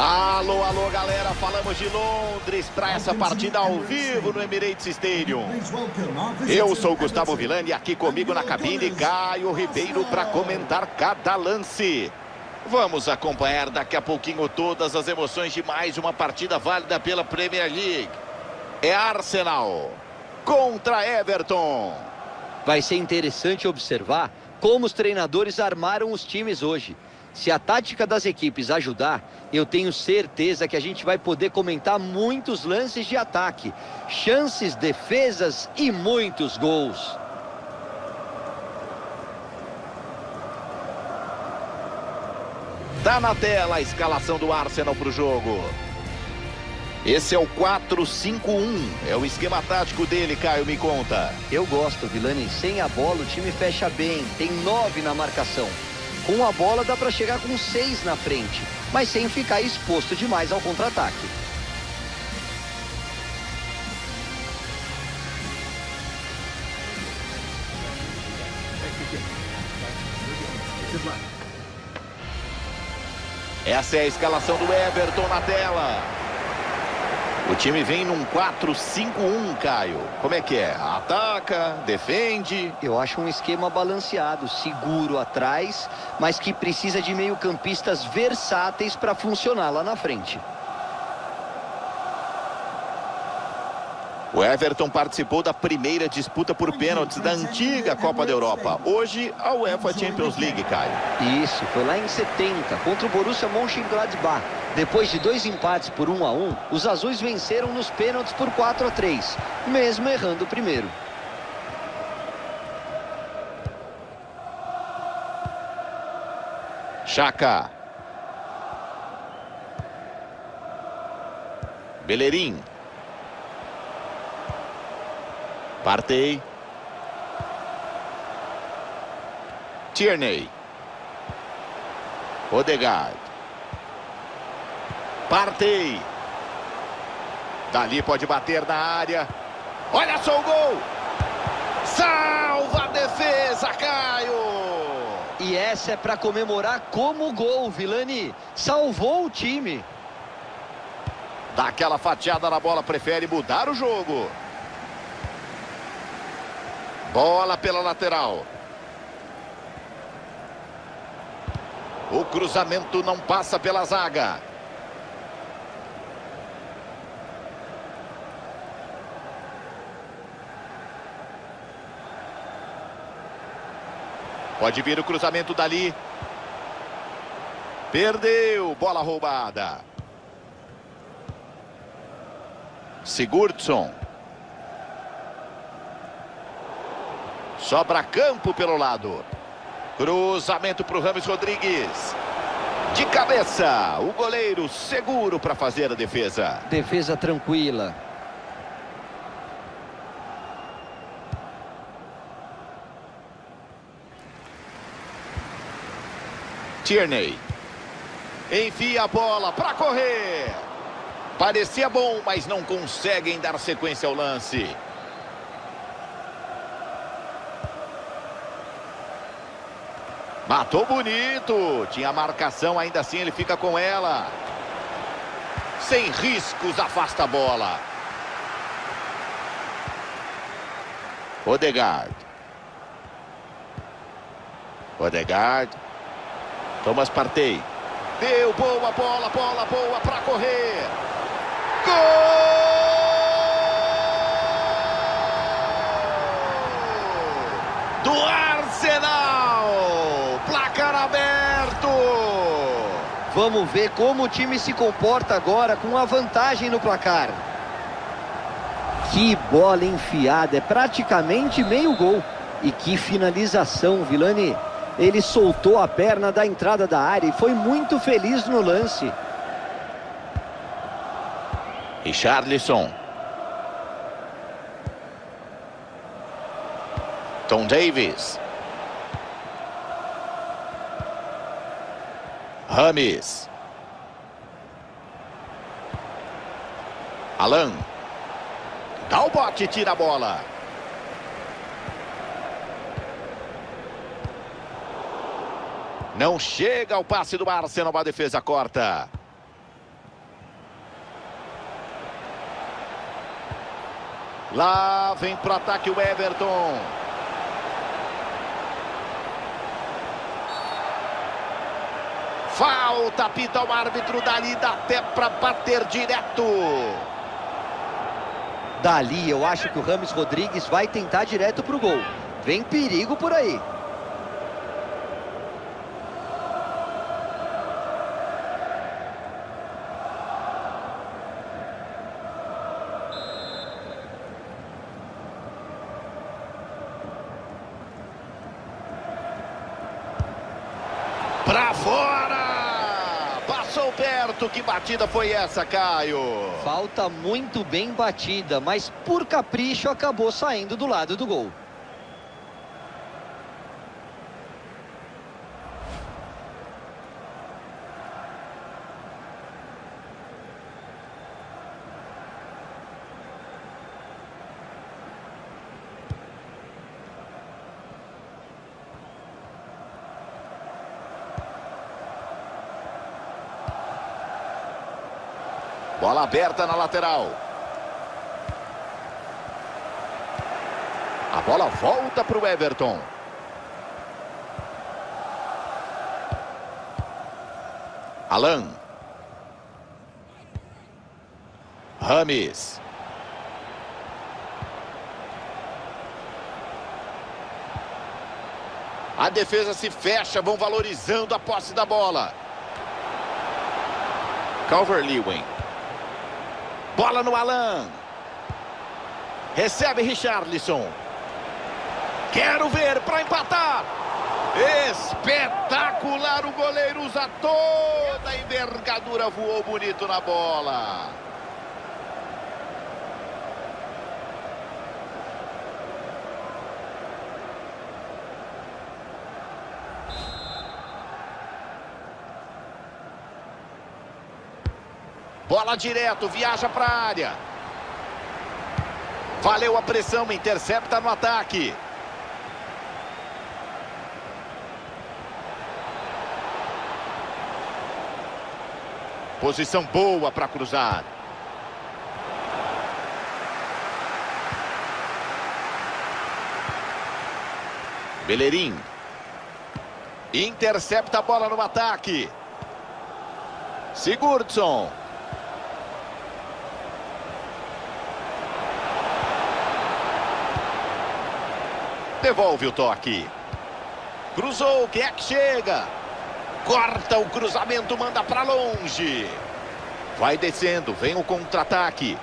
Alô, alô, galera. Falamos de Londres para essa partida ao vivo no Emirates Stadium. Eu sou Gustavo Villani aqui comigo na cabine Caio Ribeiro para comentar cada lance. Vamos acompanhar daqui a pouquinho todas as emoções de mais uma partida válida pela Premier League. É Arsenal contra Everton. Vai ser interessante observar como os treinadores armaram os times hoje. Se a tática das equipes ajudar, eu tenho certeza que a gente vai poder comentar muitos lances de ataque, chances, defesas e muitos gols. Tá na tela a escalação do Arsenal para o jogo. Esse é o 4-5-1. É o esquema tático dele, Caio, me conta. Eu gosto, Vilani. Sem a bola, o time fecha bem. Tem nove na marcação. Com a bola dá para chegar com seis na frente, mas sem ficar exposto demais ao contra-ataque. Essa é a escalação do Everton na tela. O time vem num 4-5-1, Caio. Como é que é? Ataca, defende? Eu acho um esquema balanceado, seguro atrás, mas que precisa de meio-campistas versáteis para funcionar lá na frente. O Everton participou da primeira disputa por pênaltis da antiga Copa da Europa. Hoje, a UEFA Champions League, Caio. Isso, foi lá em 70, contra o Borussia Mönchengladbach. Depois de dois empates por 1 a 1, os azuis venceram nos pênaltis por 4 a 3, mesmo errando o primeiro. Chaka. Bellerin. Partey. Tierney. Odegaard. Partey. Dali pode bater na área. Olha só o gol. Salva a defesa, Caio. E essa é para comemorar como gol, Vilani. Salvou o time. Dá aquela fatiada na bola, prefere mudar o jogo. Bola pela lateral. O cruzamento não passa pela zaga. Pode vir o cruzamento dali. Perdeu. Bola roubada. Sigurdsson. Sobra campo pelo lado. Cruzamento para o Rames Rodrigues. De cabeça, o goleiro seguro para fazer a defesa. Defesa tranquila. Tierney. Enfia a bola para correr. Parecia bom, mas não conseguem dar sequência ao lance. Matou bonito. Tinha marcação, ainda assim ele fica com ela. Sem riscos, afasta a bola. Odegaard. Odegaard. Thomas Partey. Deu boa bola, bola boa para correr. Gol! Do Arsenal! Vamos ver como o time se comporta agora com a vantagem no placar. Que bola enfiada, é praticamente meio gol. E que finalização, Vilani. Ele soltou a perna da entrada da área e foi muito feliz no lance. Richarlison. Tom Davis. Rames. Alan. Dá o bote, tira a bola. Não chega ao passe do Arsenal, a defesa corta. Lá vem para o ataque o Everton. Falta, pita o árbitro dali, dá até para bater direto. Dali, eu acho que o Rames Rodrigues vai tentar direto pro gol. Vem perigo por aí. Que batida foi essa, Caio? Falta muito bem batida, mas por capricho acabou saindo do lado do gol. Bola aberta na lateral. A bola volta para o Everton. Alan. Rames. A defesa se fecha, vão valorizando a posse da bola. Calvert-Lewin. Bola no Alan. Recebe Richarlison. Quero ver para empatar. Espetacular o goleiro usa toda a envergadura, voou bonito na bola. Bola direto, viaja para a área. Valeu a pressão, intercepta no ataque. Posição boa para cruzar. Bellerin. Intercepta a bola no ataque. Sigurdsson. Devolve o toque. Cruzou, quem é que chega? Corta o cruzamento, manda para longe. Vai descendo, vem o contra-ataque.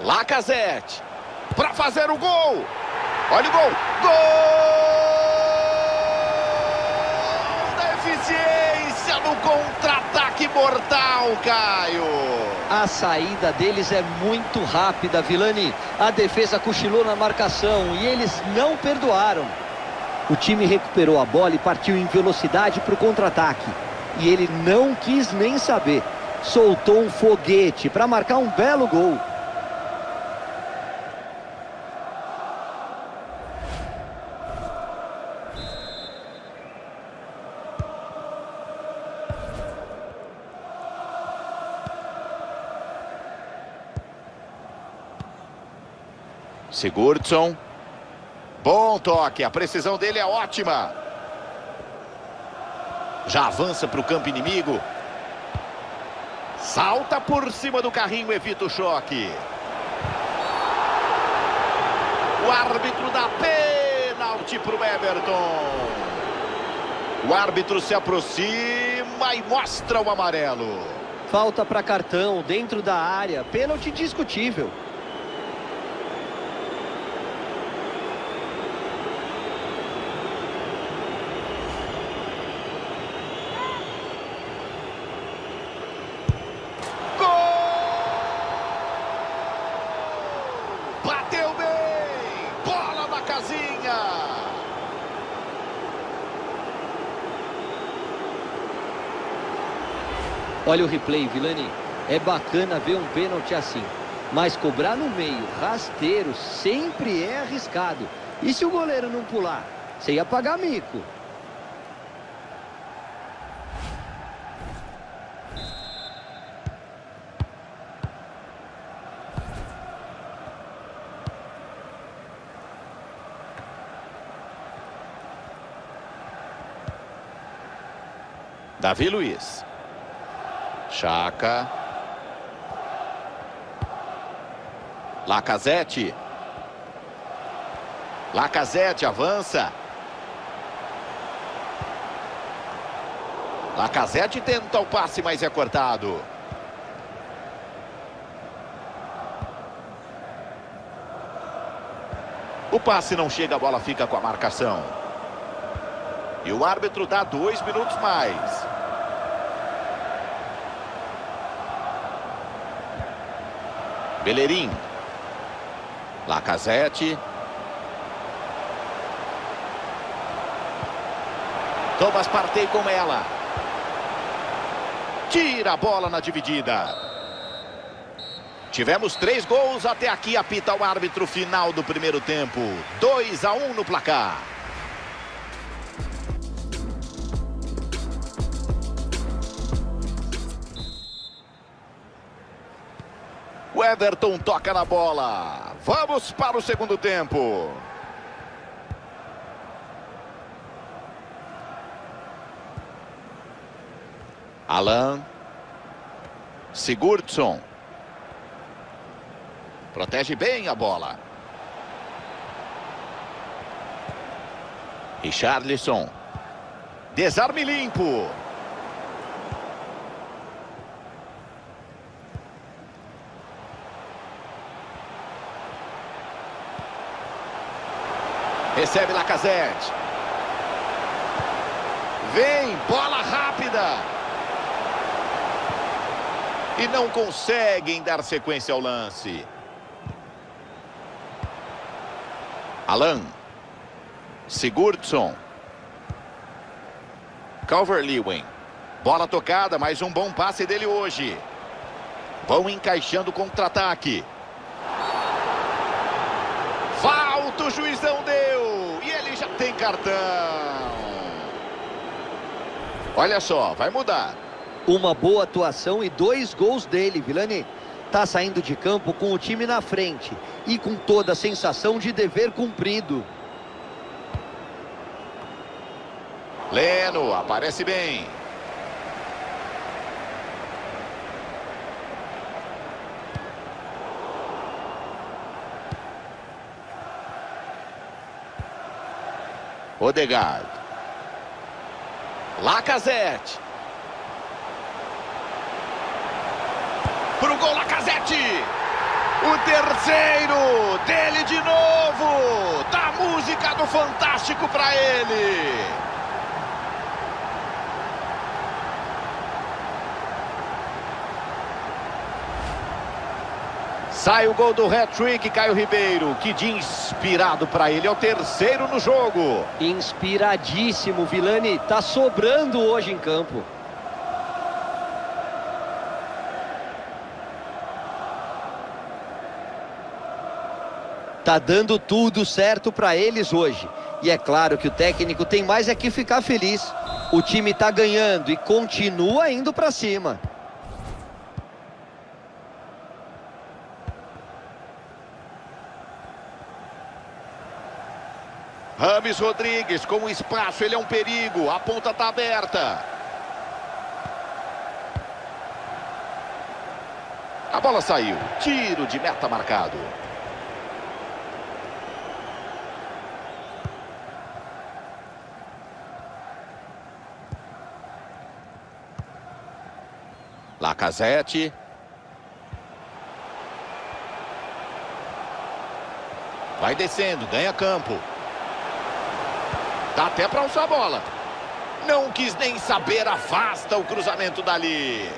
Lacazette. Para fazer o gol. Olha o gol. Gol da eficiência no contra-ataque mortal, Caio. A saída deles é muito rápida, Vilani. A defesa cochilou na marcação e eles não perdoaram. O time recuperou a bola e partiu em velocidade para o contra-ataque. E ele não quis nem saber. Soltou um foguete para marcar um belo gol. Sigurdsson. Bom toque, a precisão dele é ótima. Já avança para o campo inimigo. Salta por cima do carrinho, evita o choque. O árbitro dá pênalti para o Everton. O árbitro se aproxima e mostra o amarelo. Falta para cartão dentro da área, pênalti discutível. Olha o replay, Vilani. É bacana ver um pênalti assim. Mas cobrar no meio, rasteiro, sempre é arriscado. E se o goleiro não pular? Você ia pagar mico. Davi Luiz. Chaca. Lacazette. Lacazette avança. Lacazette tenta o passe, mas é cortado. O passe não chega, a bola fica com a marcação. E o árbitro dá dois minutos mais. Bellerin. Lacazette. Thomas Partey com ela. Tira a bola na dividida. Tivemos três gols até aqui, apita o árbitro final do primeiro tempo. 2 a 1 um no placar. Everton toca na bola. Vamos para o segundo tempo. Alan. Sigurdsson. Protege bem a bola. Richarlison. Desarme limpo. Recebe Lacazette. Vem, bola rápida. E não conseguem dar sequência ao lance. Alan. Sigurdsson. Calvert-Lewin. Bola tocada, mais um bom passe dele hoje. Vão encaixando contra-ataque. Falta, o juizão deu. Tem cartão. Olha só, vai mudar. Uma boa atuação e dois gols dele, Vilani. Tá saindo de campo com o time na frente e com toda a sensação de dever cumprido. Leno aparece bem. Odegaard. Lacazette. Pro gol Lacazette. O terceiro dele de novo. Da música do Fantástico para ele. Sai o gol do hat-trick, Caio Ribeiro. Que dia inspirado para ele. É o terceiro no jogo. Inspiradíssimo, Vilani. Tá sobrando hoje em campo. Tá dando tudo certo para eles hoje. E é claro que o técnico tem mais é que ficar feliz. O time tá ganhando e continua indo para cima. Rames Rodrigues com o espaço, ele é um perigo. A ponta está aberta. A bola saiu. Tiro de meta marcado. Lacazette. Vai descendo, ganha campo. Dá até para alçar a bola. Não quis nem saber, afasta o cruzamento dali.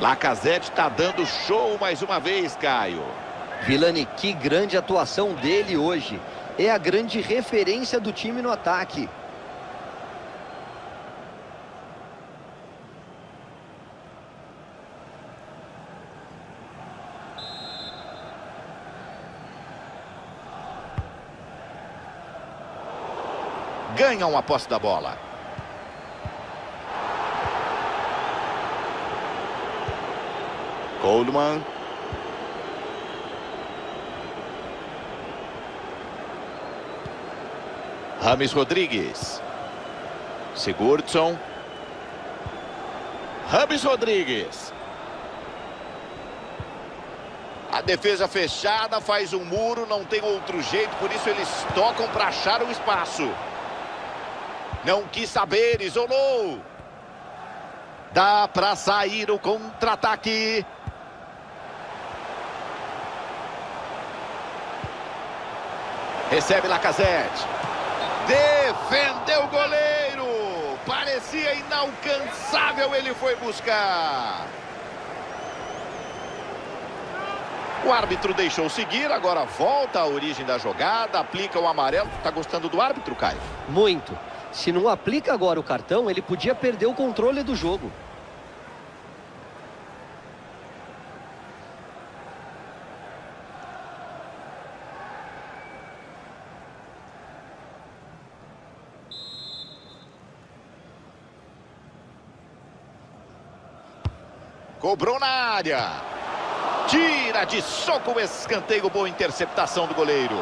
Lacazette está dando show mais uma vez, Caio. Vilani, que grande atuação dele hoje. É a grande referência do time no ataque. Ganham a posse da bola. Coleman. Rames Rodrigues. Sigurdsson. Rames Rodrigues. A defesa fechada faz um muro, não tem outro jeito, por isso eles tocam para achar o espaço. Não quis saber, isolou. Dá para sair o contra-ataque. Recebe Lacazette. Defendeu o goleiro. Parecia inalcançável, ele foi buscar. O árbitro deixou seguir, agora volta à origem da jogada, aplica o amarelo. Tá gostando do árbitro, Caio? Muito. Se não aplica agora o cartão, ele podia perder o controle do jogo. Cobrou na área. Tira de soco o escanteio. Boa interceptação do goleiro.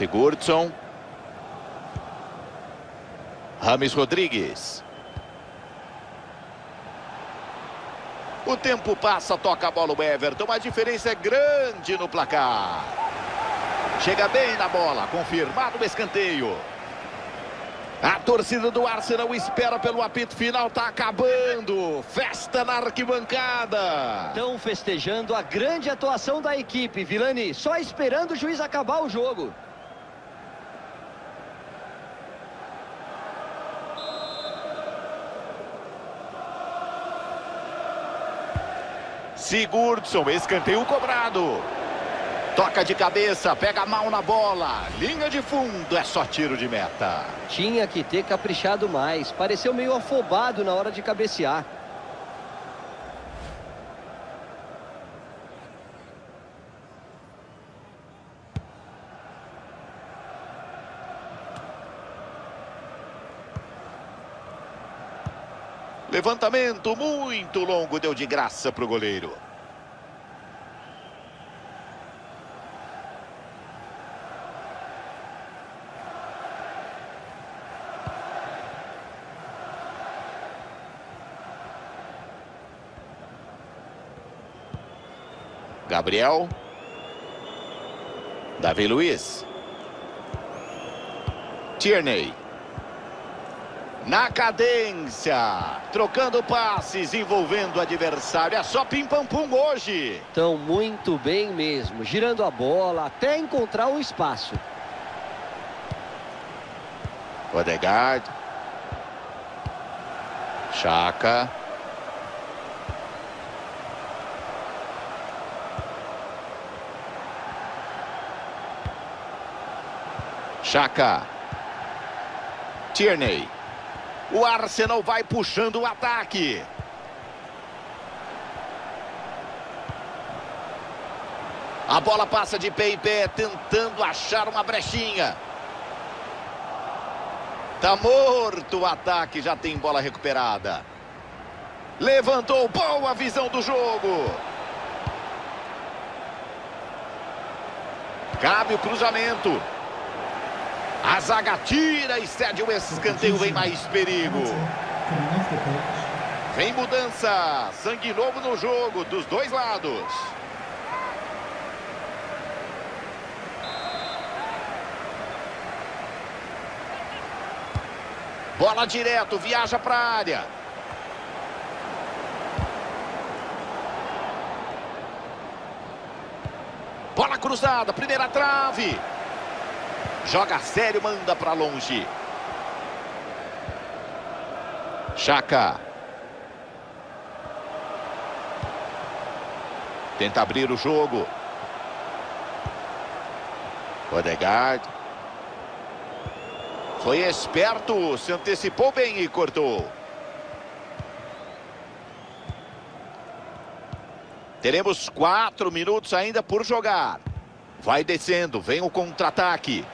Sigurdsson. Rames Rodrigues. O tempo passa, toca a bola o Everton. A diferença é grande no placar. Chega bem na bola, confirmado o escanteio. A torcida do Arsenal espera pelo apito final, tá acabando. Festa na arquibancada. Estão festejando a grande atuação da equipe, Vilani. Só esperando o juiz acabar o jogo. Sigurdsson, escanteio cobrado. Toca de cabeça, pega mal na bola. Linha de fundo, é só tiro de meta. Tinha que ter caprichado mais. Pareceu meio afobado na hora de cabecear. Levantamento muito longo, deu de graça para o goleiro. Gabriel. Davi Luiz. Tierney. Na cadência, trocando passes, envolvendo o adversário. É só pim-pam-pum hoje. Estão muito bem mesmo, girando a bola até encontrar o espaço. Odegaard. Chaka. Chaka. Tierney. O Arsenal vai puxando o ataque. A bola passa de pé em pé, tentando achar uma brechinha. Tá morto o ataque, já tem bola recuperada. Levantou, boa visão do jogo. Cabe o cruzamento. A zaga tira e cede o escanteio, vem mais perigo. Vem mudança, sangue novo no jogo, dos dois lados. Bola direto, viaja para a área. Bola cruzada, primeira trave. Joga sério, manda para longe. Chaka. Tenta abrir o jogo. Odegaard. Foi esperto, se antecipou bem e cortou. Teremos quatro minutos ainda por jogar. Vai descendo, vem o contra-ataque.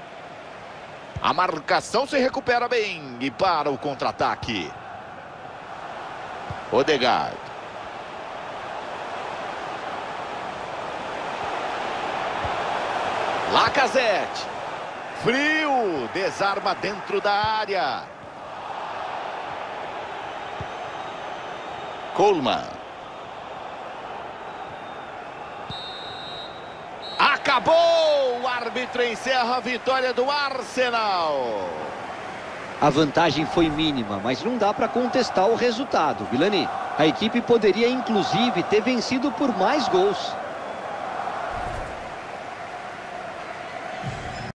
A marcação se recupera bem e para o contra-ataque. Odegaard. Lacazette. Frio. Desarma dentro da área. Coleman. Acabou! O árbitro encerra a vitória do Arsenal. A vantagem foi mínima, mas não dá para contestar o resultado, Vilani. A equipe poderia inclusive ter vencido por mais gols.